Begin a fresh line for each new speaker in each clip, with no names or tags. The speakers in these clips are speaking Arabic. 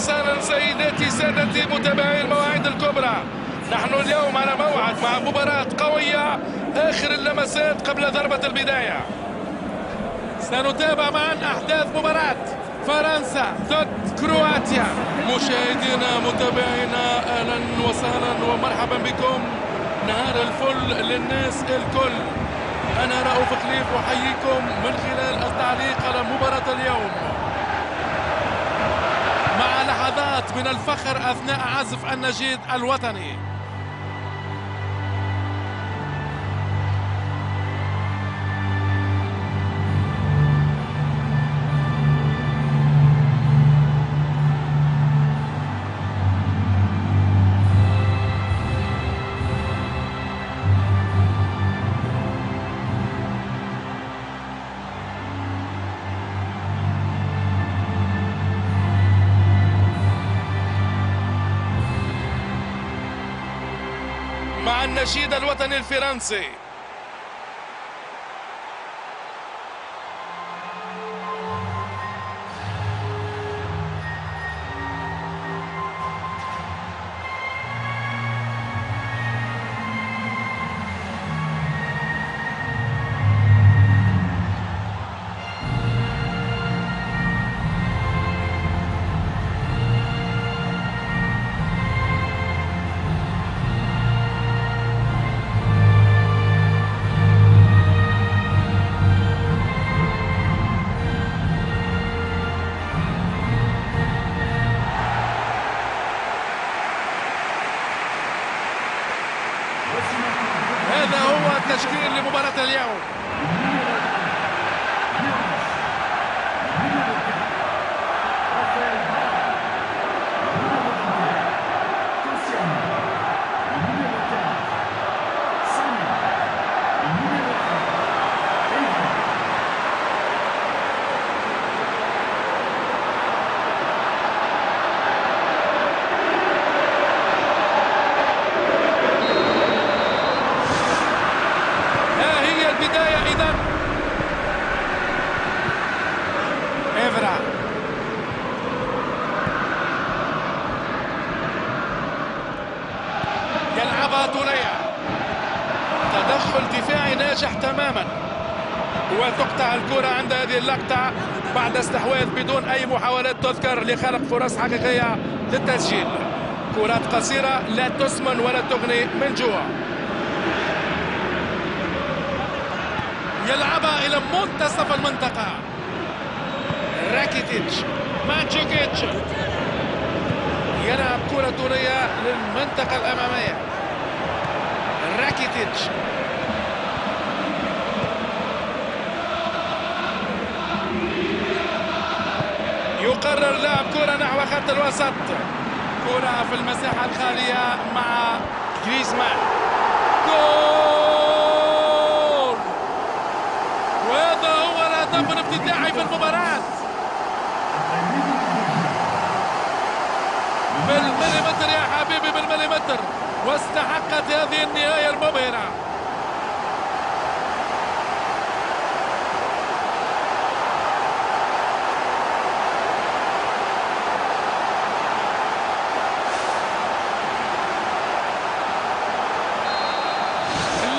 وسهلا سيداتي سادتي متابعي المواعيد الكبرى. نحن اليوم على موعد مع مباراة قوية آخر اللمسات قبل ضربة البداية. سنتابع معا أحداث مباراة فرنسا ضد كرواتيا. مشاهدينا متابعينا أهلا وسهلا ومرحبا بكم. نهار الفل للناس الكل. أنا رؤوف خليف أحييكم من خلال التعليق على مباراة اليوم مع لحظات من الفخر أثناء عزف النشيد الوطني. مع النشيد الوطني الفرنسي. توريا تدخل دفاعي ناجح تماما. وتقطع الكرة عند هذه اللقطة بعد استحواذ بدون أي محاولات تذكر لخلق فرص حقيقية للتسجيل. كرات قصيرة لا تسمن ولا تغني من جوع. يلعبها إلى منتصف المنطقة. راكيتيتش مانجوكيتش يلعب كرة طولية للمنطقة الأمامية. راكيتيتش يقرر لعب كرة نحو خط الوسط. كرة في المساحة الخالية مع جريزمان. جول! وهذا هو الهدف الافتتاحي في المباراة. بالمليمتر يا حبيبي بالمليمتر واستحقت هذه النهاية المبهرة.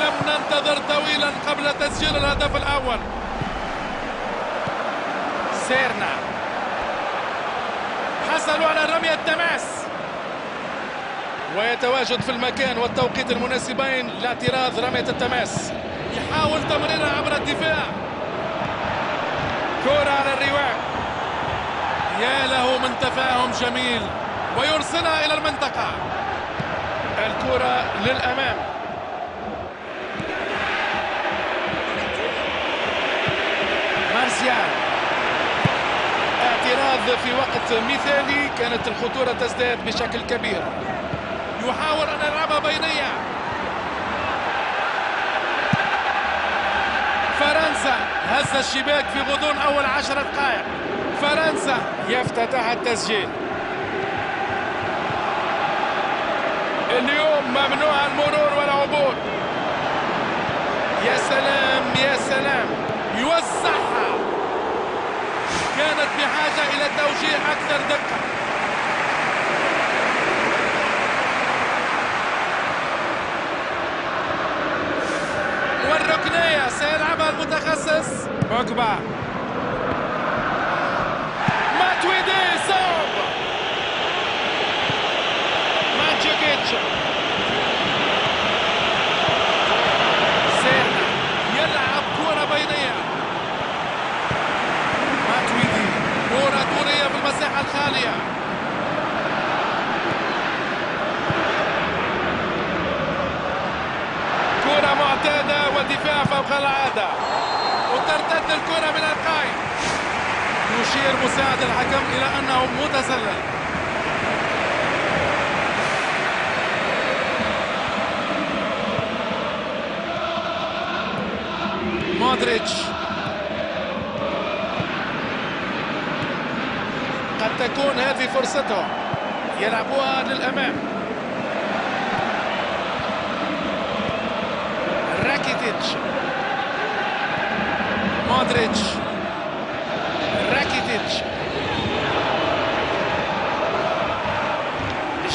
لم ننتظر طويلا قبل تسجيل الهدف الأول. سيرنا. حصلوا على رمية التماس. ويتواجد في المكان والتوقيت المناسبين لاعتراض رمية التماس. يحاول تمريرها عبر الدفاع. كرة على الرواق. يا له من تفاهم جميل. ويرسلها إلى المنطقة. الكرة للأمام. مارسيال. اعتراض في وقت مثالي. كانت الخطورة تزداد بشكل كبير. يحاول أن يلعبها بينية فرنسا هز الشباك في غضون أول عشر دقائق. فرنسا يفتتح التسجيل. اليوم ممنوع المرور والعبور. يا سلام يا سلام. يوزعها. كانت بحاجة إلى توجيه أكثر دقة. متخصص بوجبا. ماتويدي صعب مانجوكيتش سيرنا يلعب كرة بينية ماتويدي. كرة دورية في المساحة الخالية كرة معتادة فوق العادة. وترتد الكرة من القائم يشير مساعد الحكم إلى أنه متسلل. مودريتش. قد تكون هذه فرصته. يلعبوها للأمام. راكيتيتش. مودريتش راكيتيتش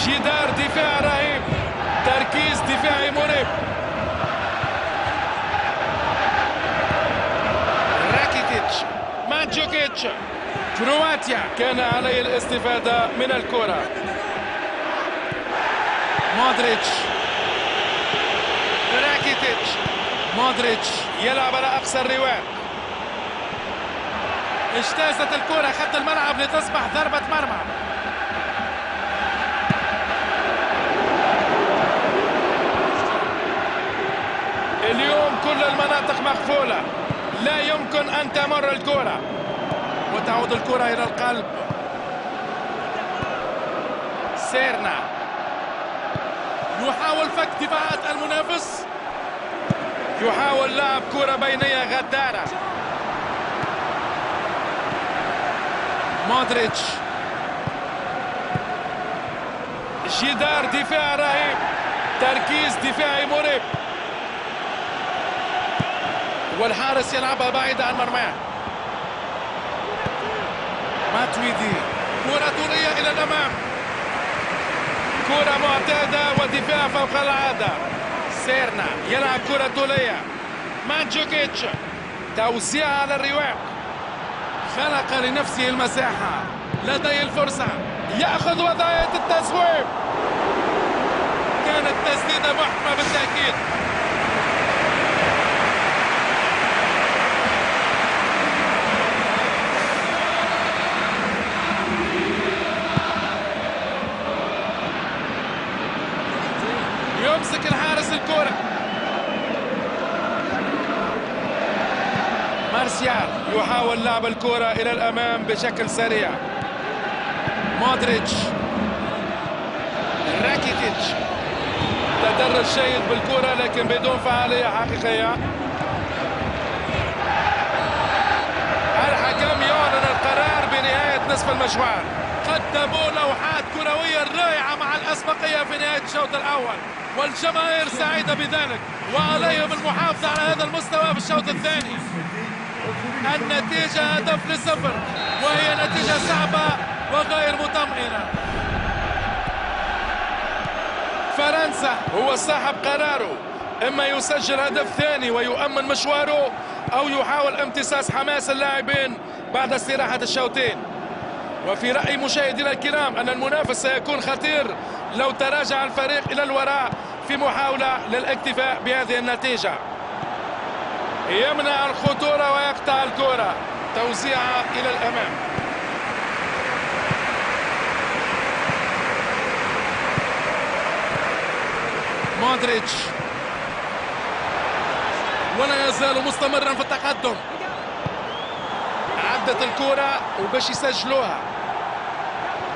جدار دفاع رهيب تركيز دفاعي مريب راكيتيتش مانجوكيتش كرواتيا كان عليه الاستفادة من الكرة مودريتش راكيتيتش مودريتش يلعب على أقصى الرواق اجتازت الكرة خط الملعب لتصبح ضربة مرمى. اليوم كل المناطق مقفولة. لا يمكن أن تمر الكرة. وتعود الكرة إلى القلب. سيرنا. يحاول فك دفاعات المنافس. يحاول لعب كرة بينية غدارة. مودريتش جدار دفاع رهيب تركيز دفاعي مريب والحارس يلعبها بعيدة عن مرماه. ماتويدي كرة طولية إلى الأمام. كرة معتادة ودفاع فوق العادة. سيرنا يلعب كرة طولية مانجوكيتش. توزيع على الرواق خلق لنفسه المساحة. لديه الفرصة. يأخذ وضعية التسويب كانت تسديدة محكمة بالتأكيد يمسك الحارس الكرة مارسيال يحاول لعب الكرة إلى الأمام بشكل سريع. مودريتش. راكيتيتش. تدرج جيد بالكرة لكن بدون فعالية حقيقية. الحكم يعلن القرار بنهاية نصف المشوار. قدموا لوحات كروية رائعة مع الأسبقية في نهاية الشوط الأول. والجماهير سعيدة بذلك. وعليهم المحافظة على هذا المستوى في الشوط الثاني. النتيجة هدف لصفر وهي نتيجة صعبة وغير مطمئنة. فرنسا هو صاحب قراره إما يسجل هدف ثاني ويؤمن مشواره أو يحاول امتصاص حماس اللاعبين بعد استراحة الشوطين. وفي رأي مشاهدينا الكرام أن المنافس سيكون خطير لو تراجع الفريق إلى الوراء في محاولة للاكتفاء بهذه النتيجة. يمنع الخطورة ويقطع الكرة. توزيعها إلى الأمام. مودريتش. ولا يزال مستمرا في التقدم. عدت الكرة وباش يسجلوها.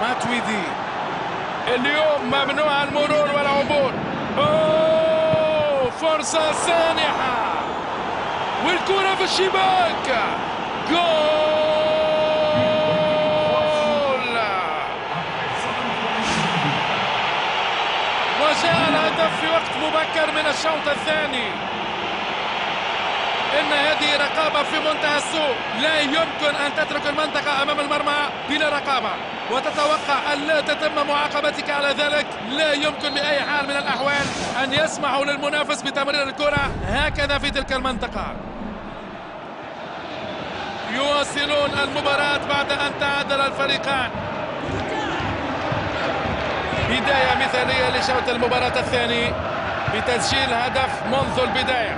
ماتويدي. اليوم ممنوع المرور والعبور. أوه فرصة سانحة. والكرة في الشباك. جول! وجاء الهدف في وقت مبكر من الشوط الثاني. إن هذه رقابة في منتهى السوء. لا يمكن أن تترك المنطقة أمام المرمى بلا رقابة. وتتوقع أن لا تتم معاقبتك على ذلك. لا يمكن باي حال من الأحوال أن يسمحوا للمنافس بتمرير الكرة هكذا في تلك المنطقة. يواصلون المباراة بعد أن تعادل الفريقان. بداية مثالية لشوط المباراة الثاني بتسجيل هدف منذ البداية.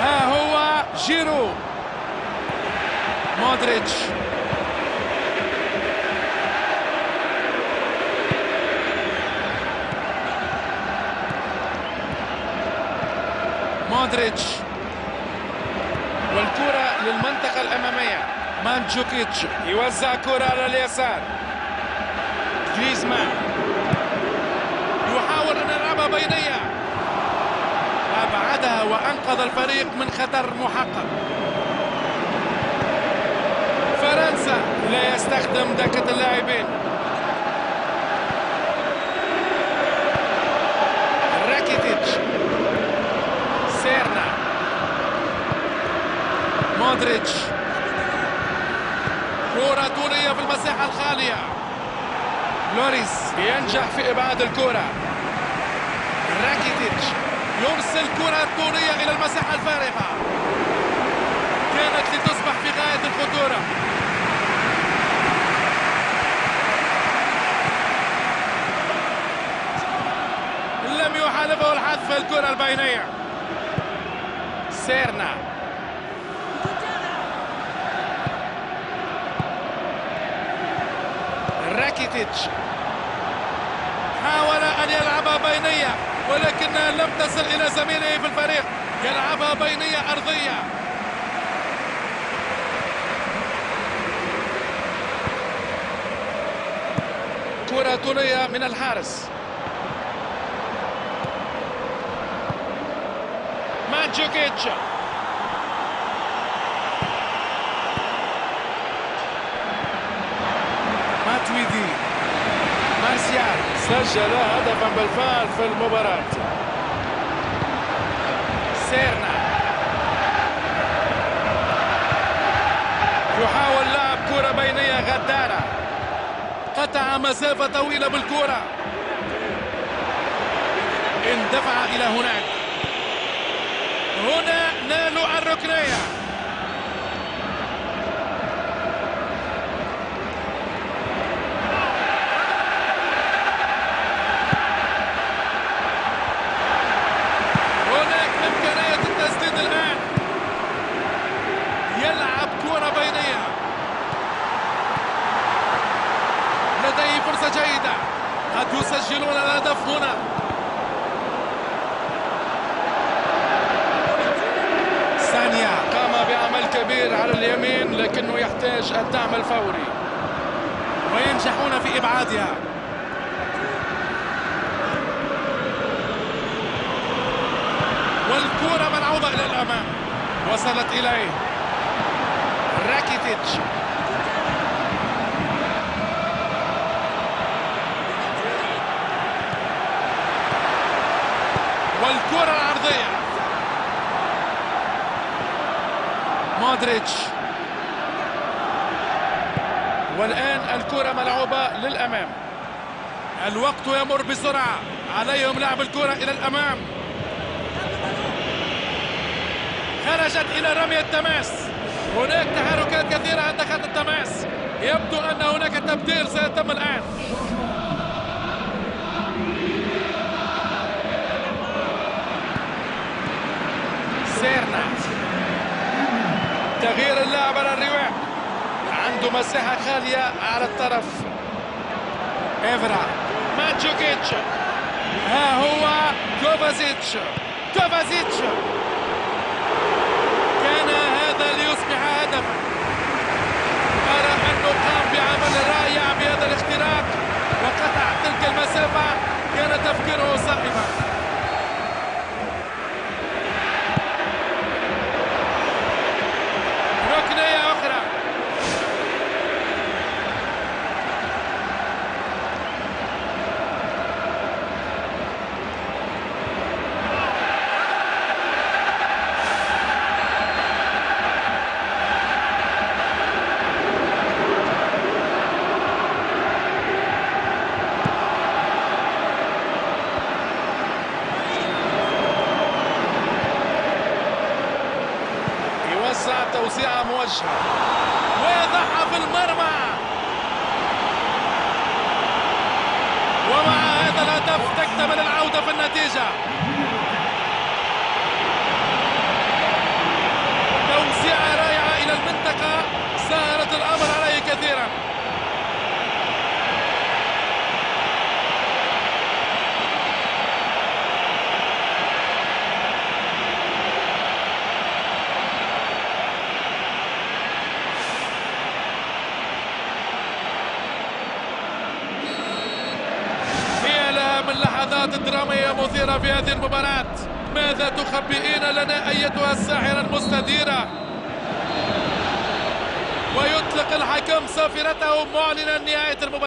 ها هو جيرو. مودريتش. مودريتش. للمنطقة الأمامية مانجوكيتش يوزع كرة على اليسار. جريزمان يحاول أن يلعبها بينية أبعدها وأنقذ الفريق من خطر محقق. فرنسا لا يستخدم دكة اللاعبين راكيتيتش سيرنا مودريتش. كرة دورية في المساحة الخالية. لوريس ينجح في إبعاد الكرة. راكيتيتش يرسل كرة دورية إلى المساحة الفارغة كانت لتصبح في غاية الخطورة. لم يحالفه الحذف الكرة البينية سيرنا. راكيتيتش حاول أن يلعبها بينية ولكنها لم تصل إلى زميله في الفريق. يلعبها بينية أرضية. كرة طولية من الحارس. مانجوكيتش ماتويدي مارسيال سجل هدفا بالفعل في المباراة. سيرنا. يحاول لعب كرة بينية غدارة. قطع مسافة طويلة بالكرة. اندفع إلى هناك. هنا نالوا الركنية هناك إمكانية التسديد الآن يلعب كرة بينية لديه فرصة جيدة. قد يسجلون الهدف هنا. ثانية قام بعمل كبير على اليمين لكنه يحتاج الدعم الفوري. وينجحون في إبعادها. والكرة ملعوبة إلى الأمام. وصلت إليه. راكيتيتش. والكرة العرضية مودريتش. والآن الكرة ملعوبة للأمام. الوقت يمر بسرعة. عليهم لعب الكرة إلى الأمام. خرجت إلى رمي التماس. هناك تحركات كثيرة عند خط التماس. يبدو أن هناك تبديل سيتم الآن سيرنا تغيير اللاعب على الرواق عنده مساحة خالية على الطرف. إيفرا ماتشوكيتش. ها هو كوفازيتش. كوفازيتش. كان هذا ليصبح هدفا. أرى أنه قام بعمل رائع. Snow. اللحظات الدرامية مثيرة في هذه المباراة. ماذا تخبئين لنا أيتها الساحرة المستديرة؟ ويطلق الحكم صافرته معلنا نهاية المباراة.